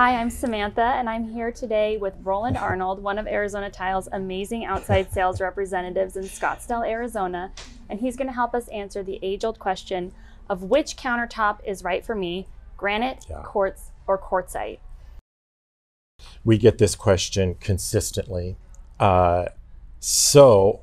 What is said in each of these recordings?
Hi, I'm Samantha, and I'm here today with Roland Arnold, one of Arizona Tile's amazing outside sales representatives in Scottsdale, Arizona. And he's going to help us answer the age old question of which countertop is right for me granite, Yeah. quartz, or quartzite. We get this question consistently. Uh, so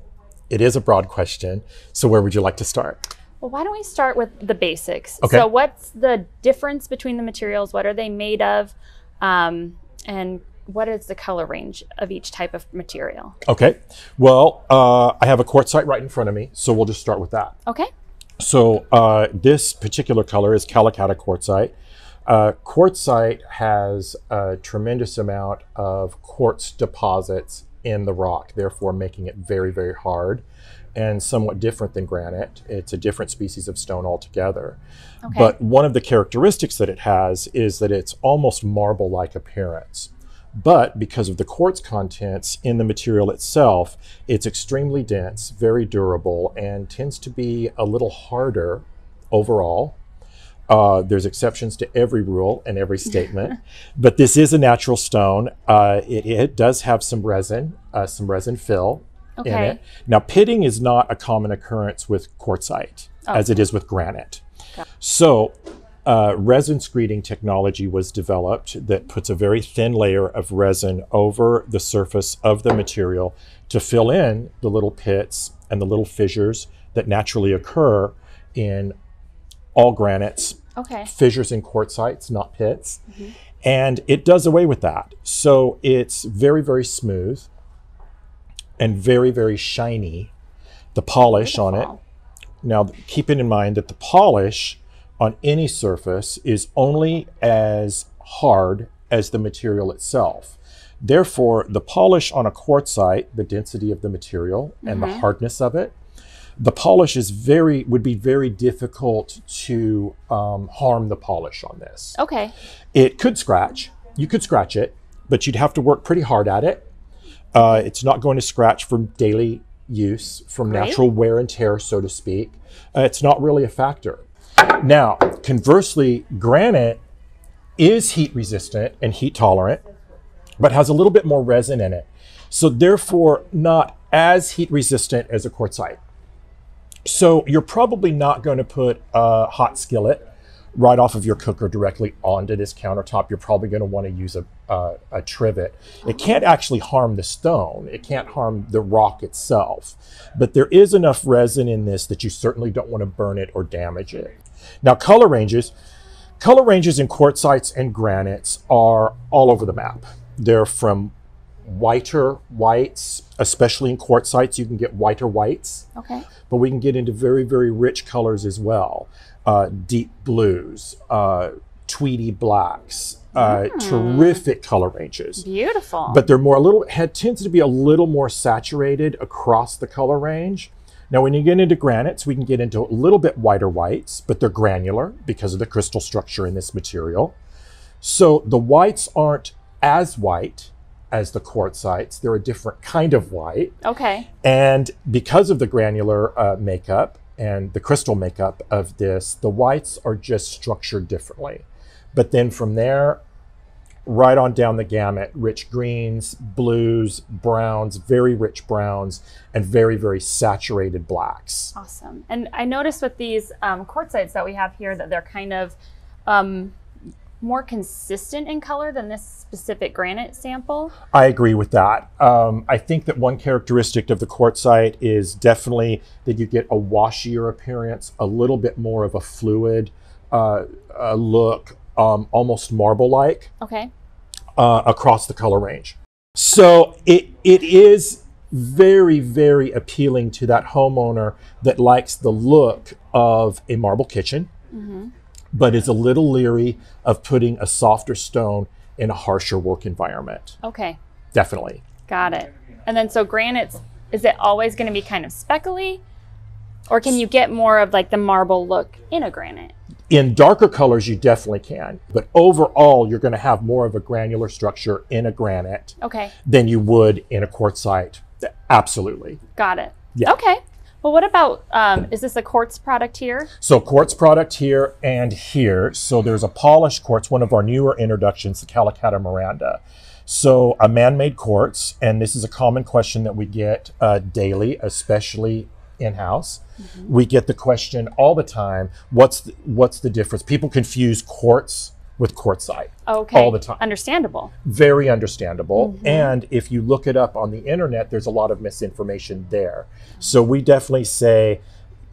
it is a broad question. So where would you like to start? Well, why don't we start with the basics? Okay. So, what's the difference between the materials? What are they made of? Um, and what is the color range of each type of material? Okay. Well, uh, I have a quartzite right in front of me, so we'll just start with that. Okay. So uh, this particular color is Calacatta quartzite. Uh, quartzite has a tremendous amount of quartz deposits in the rock, therefore making it very, very hard and somewhat different than granite. It's a different species of stone altogether. Okay. But one of the characteristics that it has is that it's almost marble-like appearance. But because of the quartz contents in the material itself, it's extremely dense, very durable, and tends to be a little harder overall. Uh, there's exceptions to every rule and every statement, but this is a natural stone. Uh, it, it does have some resin, uh, some resin fill in it. Now, pitting is not a common occurrence with quartzite as it is with granite. So, uh, resin screeding technology was developed that puts a very thin layer of resin over the surface of the material to fill in the little pits and the little fissures that naturally occur in all granites, Okay. fissures in quartzites, not pits. And it does away with that. So it's very, very smooth and very, very shiny. The polish on it now, keeping in mind that the polish on any surface is only as hard as the material itself. Therefore, the polish on a quartzite, the density of the material and the hardness of it, the polish is very would be very difficult to um, harm the polish on this. Okay. It could scratch. You could scratch it, but you'd have to work pretty hard at it. Uh, it's not going to scratch from daily use, from Great. natural wear and tear, so to speak. Uh, it's not really a factor. Now, conversely, granite is heat resistant and heat tolerant, but has a little bit more resin in it. So, therefore, not as heat resistant as a quartzite. So, you're probably not going to put a hot skillet right off of your cooker directly onto this countertop. You're probably going to want to use a, uh, a trivet. It can't actually harm the stone, it can't harm the rock itself. But there is enough resin in this that you certainly don't want to burn it or damage it. Now, color ranges. Color ranges in quartzites and granites are all over the map. They're from whiter whites, especially in quartzites, you can get whiter whites Okay. but we can get into very, very rich colors as well. Uh, deep blues, uh, tweedy blacks, uh, terrific color ranges. Beautiful. But they're more a little head tends to be a little more saturated across the color range. Now, when you get into granites, we can get into a little bit whiter whites, but they're granular because of the crystal structure in this material. So the whites aren't as white as the quartzites. They're a different kind of white. okay. And because of the granular uh, makeup and the crystal makeup of this, the whites are just structured differently. But then from there, right on down the gamut, rich greens, blues, browns, very rich browns, and very, very saturated blacks. Awesome. And I noticed with these um, quartzites that we have here that they're kind of um, more consistent in color than this specific granite sample. I agree with that. Um, I think that one characteristic of the quartzite is definitely that you get a washier appearance, a little bit more of a fluid uh, uh, look, um, almost marble-like Okay. uh, across the color range. So it it is very very appealing to that homeowner that likes the look of a marble kitchen, but is a little leery of putting a softer stone in a harsher work environment. Okay. Definitely. Got it. And then so granites, is it always going to be kind of speckly? Or can you get more of like the marble look in a granite? In darker colors, you definitely can, but overall, you're going to have more of a granular structure in a granite Okay. than you would in a quartzite. Absolutely. Got it. Yeah. Okay. Well, what about, um, is this a quartz product here? So quartz product here and here. So there's a polished quartz, one of our newer introductions, the Calacatta Miranda. So a man-made quartz, and this is a common question that we get uh, daily, especially in-house. Mm-hmm. We get the question all the time, what's the, what's the difference? People confuse quartz with quartzite okay. all the time. Understandable. Very understandable. Mm-hmm. And if you look it up on the internet, there's a lot of misinformation there. So we definitely say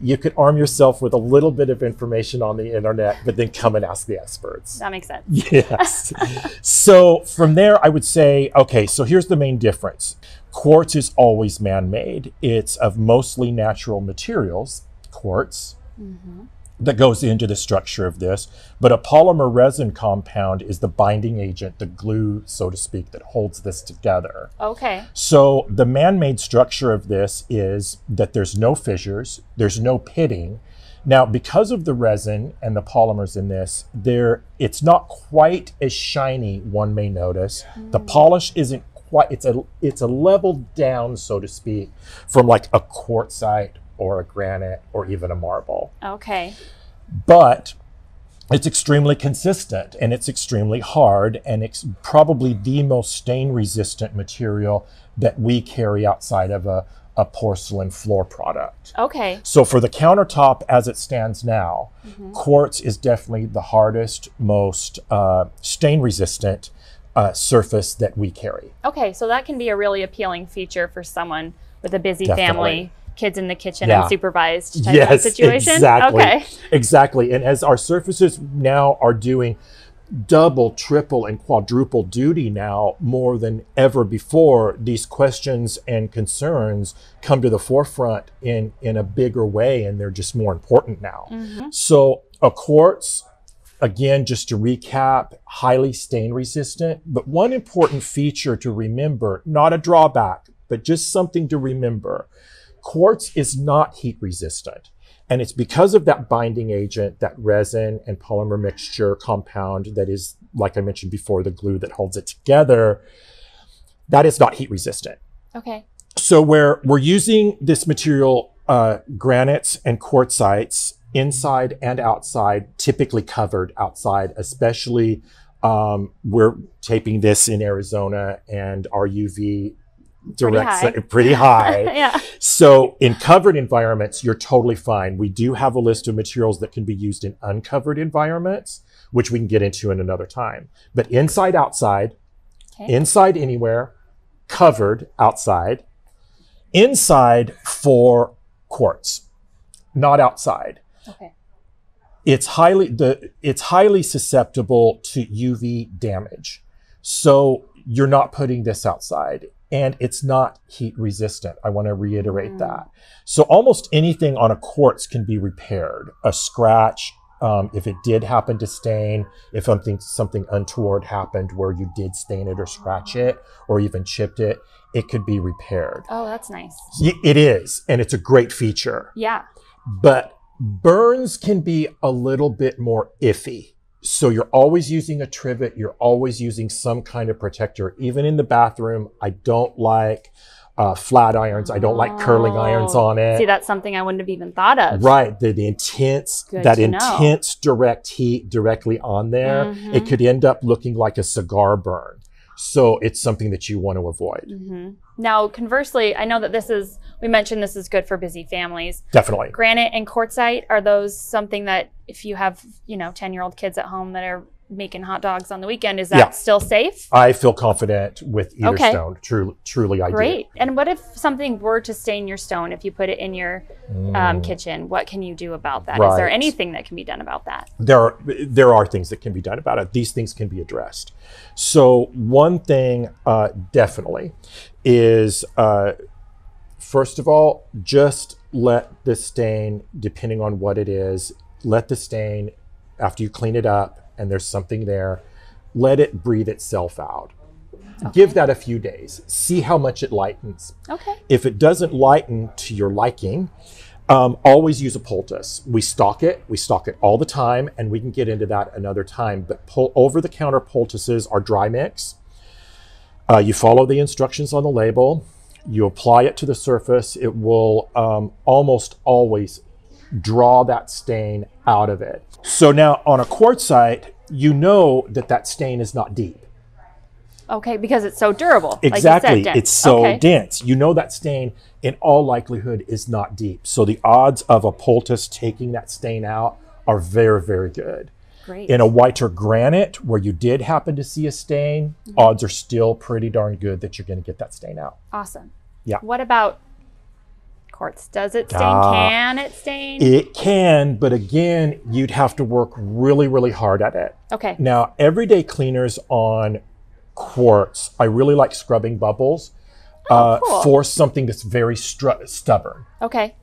you could arm yourself with a little bit of information on the internet, but then come and ask the experts. That makes sense. Yes. so from there, I would say, okay, so here's the main difference. Quartz is always man made, it's of mostly natural materials, quartz. Mm-hmm that goes into the structure of this. But a polymer resin compound is the binding agent, the glue, so to speak, that holds this together. Okay. So the man made structure of this is that there's no fissures, there's no pitting. Now, because of the resin and the polymers in this, there it's not quite as shiny, one may notice. Mm. The polish isn't quite it's a it's a level down, so to speak, from like a quartzite or a granite or even a marble. Okay. But it's extremely consistent and it's extremely hard and it's probably the most stain resistant material that we carry outside of a, a porcelain floor product. Okay. So for the countertop as it stands now, mm-hmm. quartz is definitely the hardest, most uh, stain resistant uh, surface that we carry. Okay, so that can be a really appealing feature for someone with a busy definitely. family kids in the kitchen yeah. unsupervised type yes, of situation? Exactly. Okay. Exactly. And as our surfaces now are doing double, triple, and quadruple duty now more than ever before, these questions and concerns come to the forefront in, in a bigger way, and they're just more important now. Mm-hmm. So, a quartz, again, just to recap, highly stain resistant. But one important feature to remember, not a drawback, but just something to remember Quartz is not heat resistant. And it's because of that binding agent, that resin and polymer mixture compound that is, like I mentioned before, the glue that holds it together, that is not heat resistant. Okay. So where we're using this material, uh, granites and quartzites inside and outside, typically covered outside, especially um, we're taping this in Arizona and our UV direct pretty high. Pretty high. yeah. So in covered environments, you're totally fine. We do have a list of materials that can be used in uncovered environments, which we can get into in another time. But inside, outside, okay. inside anywhere, covered outside, inside for quartz, not outside. Okay. It's highly the it's highly susceptible to UV damage. So you're not putting this outside and it's not heat resistant. I want to reiterate mm. that. So almost anything on a quartz can be repaired. A scratch, um, if it did happen to stain, if something something untoward happened where you did stain it or scratch it or even chipped it, it could be repaired. Oh, that's nice. It is, and it's a great feature. Yeah. But burns can be a little bit more iffy. So you're always using a trivet. You're always using some kind of protector. Even in the bathroom, I don't like uh, flat irons. I don't oh. like curling irons on it. See, that's something I wouldn't have even thought of. Right. The, the intense, Good that intense know. direct heat directly on there, mm-hmm. it could end up looking like a cigar burn. So it's something that you want to avoid. Mm-hmm. Now, conversely, I know that this is, we mentioned this is good for busy families. Definitely. Granite and quartzite, are those something that if you have, you know, 10 year old kids at home that are making hot dogs on the weekend, is that yeah. still safe? I feel confident with either okay. stone. Truly, truly, I Great. Do. And what if something were to stain your stone if you put it in your um, mm. um, kitchen? What can you do about that? Right. Is there anything that can be done about that? There are, there are things that can be done about it. These things can be addressed. So, one thing uh, definitely is uh, first of all, just let the stain, depending on what it is, let the stain, after you clean it up and there's something there, let it breathe itself out. Okay. Give that a few days. See how much it lightens. Okay. If it doesn't lighten to your liking, um, always use a poultice. We stock it. We stock it all the time, and we can get into that another time. But pull, over-the-counter poultices are dry mix. Uh, you follow the instructions on the label. You apply it to the surface, it will um, almost always draw that stain out of it. So now on a quartzite, you know that that stain is not deep. Okay, because it's so durable. Exactly. Like said. It's so okay. dense. You know that stain in all likelihood is not deep. So the odds of a poultice taking that stain out are very, very good. Great. In a whiter granite where you did happen to see a stain, Mm-hmm. odds are still pretty darn good that you're going to get that stain out. awesome. Yeah. What about quartz? Does it stain? Ah. Can it stain? It can, but again, you'd have to work really, really hard at it. okay. Now, everyday cleaners on quartz, I really like scrubbing bubbles uh, Oh, cool. for something that's very stru- stubborn. Okay.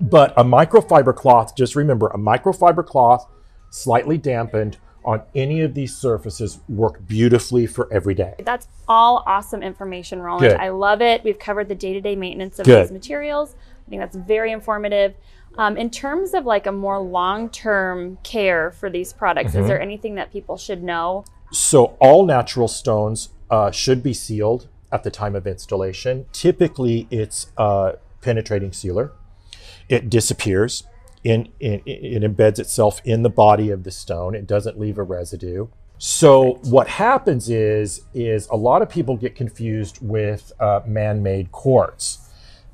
But a microfiber cloth, just remember, a microfiber cloth, slightly dampened on any of these surfaces, work beautifully for every day. That's all awesome information, Roland. Good. I love it. We've covered the day to day maintenance of Good. these materials. I think that's very informative. Um, in terms of like a more long term care for these products, Mm-hmm. is there anything that people should know? So, all natural stones uh, should be sealed at the time of installation. Typically, it's a penetrating sealer. It disappears. In, in, it embeds itself in the body of the stone. It doesn't leave a residue. So what happens is is a lot of people get confused with uh, man-made quartz.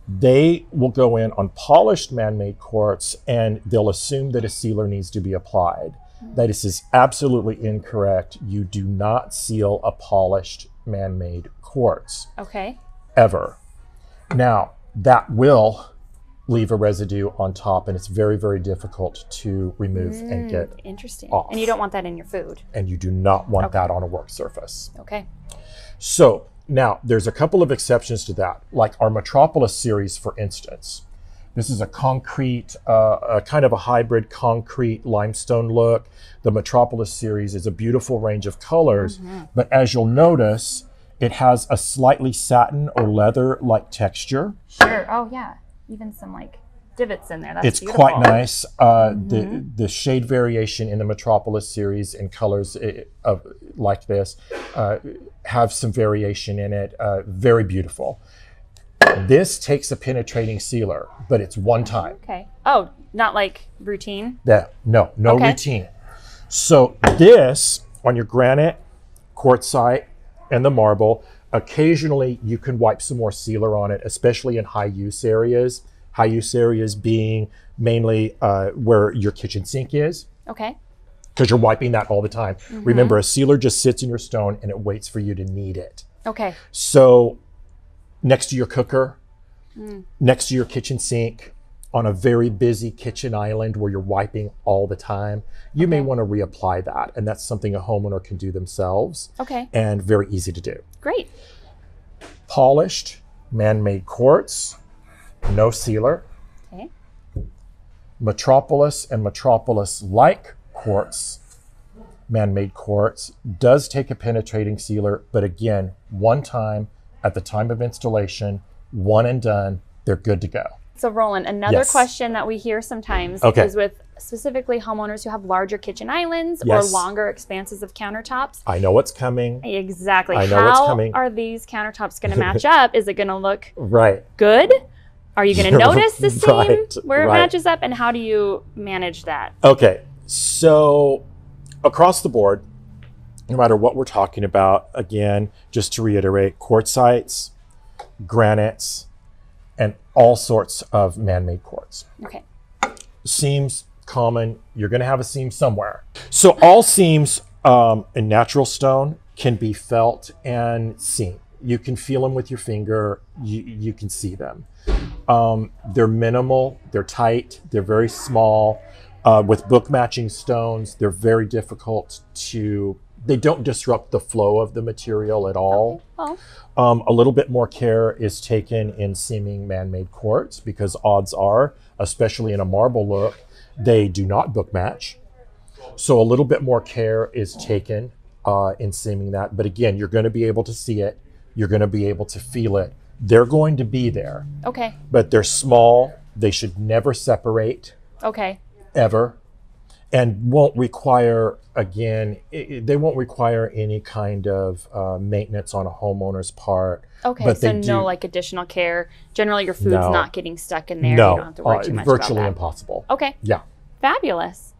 They will go in on polished man-made quartz and they'll assume that a sealer needs to be applied. That is is absolutely incorrect. You do not seal a polished man-made quartz Okay. ever. Now, that will leave a residue on top, and it's very, very difficult to remove and hmm, get, Interesting. off. And you don't want that in your food. and you do not want that on a work surface. Okay. So, now there's a couple of exceptions to that, like our Metropolis series, for instance. This is a concrete, uh, a kind of a hybrid concrete limestone look. The Metropolis series is a beautiful range of colors, but as you'll notice, it has a slightly satin or leather like texture. Sure. Oh, yeah. Even some like divots in there. That's it's beautiful. quite nice. Uh, The the shade variation in the Metropolis series in colors i- of like this uh, have some variation in it. Uh, very beautiful. This takes a penetrating sealer, but it's one time. Okay. Oh, not like routine. That no no Okay. routine. So this on your granite, quartzite, and the marble. Occasionally, you can wipe some more sealer on it, especially in high use areas. High use areas being mainly uh, where your kitchen sink is, Okay. because you're wiping that all the time. Mm-hmm. Remember, a sealer just sits in your stone and it waits for you to need it. Okay. So, next to your cooker, Mm. next to your kitchen sink, on a very busy kitchen island where you're wiping all the time, you may want to reapply that. And that's something a homeowner can do themselves Okay. and very easy to do. Great. Polished, man made quartz, no sealer. Okay. Metropolis and Metropolis like quartz, man made quartz, does take a penetrating sealer, but again, one time at the time of installation, one and done, they're good to go. So, Roland, another Yes. question that we hear sometimes Okay. is with specifically homeowners who have larger kitchen islands Yes. or longer expanses of countertops. I know what's coming. Exactly. I know How what's coming. are these countertops going to match up? Is it going to look Right. good? Are you going to notice the seam Right, where it right. matches up? And how do you manage that? Okay. So, across the board, no matter what we're talking about, again, just to reiterate, quartzites, granites, and all sorts of man made quartz. Okay. seams common you're going to have a seam somewhere so all seams um, in natural stone can be felt and seen you can feel them with your finger. You, you can see them. Um, they're minimal. They're tight. They're very small. Uh, with book matching stones they're very difficult to they don't disrupt the flow of the material at all. Well, um, a little bit more care is taken in seaming man-made quartz because odds are, especially in a marble look, they do not book match. So a little bit more care is taken uh, in seaming that. But again, you're going to be able to see it. You're going to be able to feel it. They're going to be there, okay. but they're small. They should never separate Okay. ever. and won't require again it, they won't require any kind of uh, maintenance on a homeowner's part Okay, but so they no do- like additional care. Generally, your food's No. not getting stuck in there. no you don't have to worry uh, too much virtually about that. impossible Okay, yeah fabulous.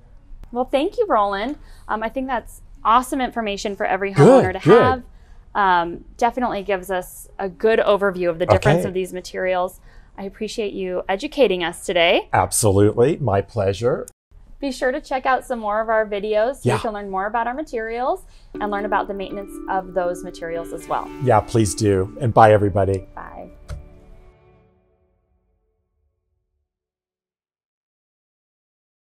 Well, thank you, Roland. Um, I think that's awesome information for every Good, homeowner to good. have. Um, definitely gives us a good overview of the difference Okay. of these materials. I appreciate you educating us today. absolutely my pleasure Be sure to check out some more of our videos so Yeah. you can learn more about our materials and learn about the maintenance of those materials as well. yeah please do and bye everybody